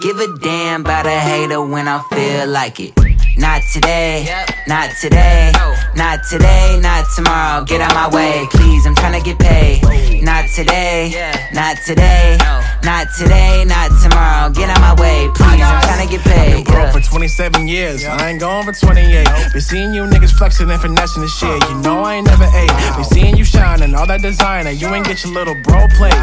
Give a damn about a hater when I feel like it. Not today, not today, not today, not tomorrow. Get out my way, please. I'm trying to get paid. Not today, not today, not today, not tomorrow. Get out my way, please. I'm trying to get paid. Been Broke for 27 years, I ain't going for 28. Been seeing you niggas flexing and finessing the shit. You know I ain't never ate. Been seeing you shining, all that designer. You ain't get your little bro plate.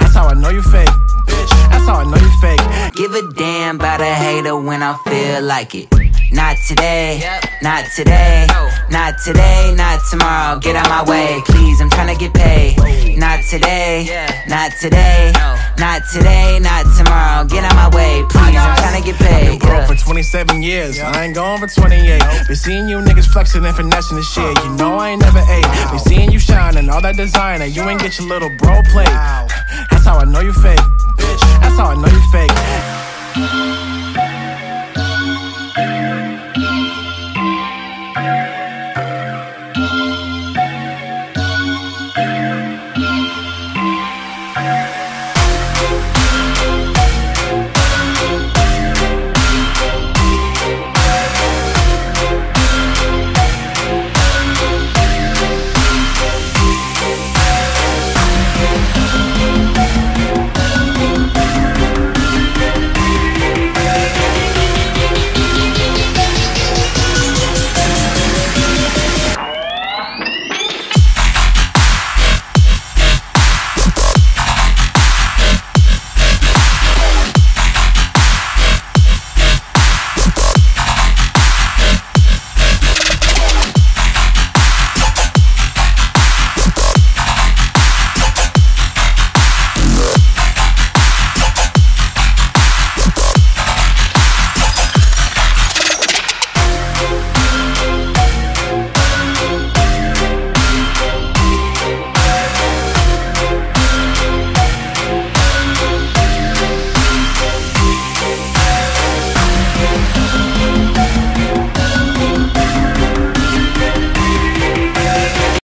That's how I know you fake. Bitch, that's how I know you fake. Give a damn about a hater when I feel like it. Not today, not today, not today, not tomorrow. Get out my way, please. I'm trying to get paid. Not today, not today, not today, not tomorrow. Get out my way, please. I'm trying to get paid. Been Broke for 27 years, I ain't going for 28. Been seeing you niggas flexing and finessing the shit. You know I ain't never ate. Been seeing you shining, all that designer. You ain't get your little bro plate. That's how I know you fake. Bitch, that's how I know you fake.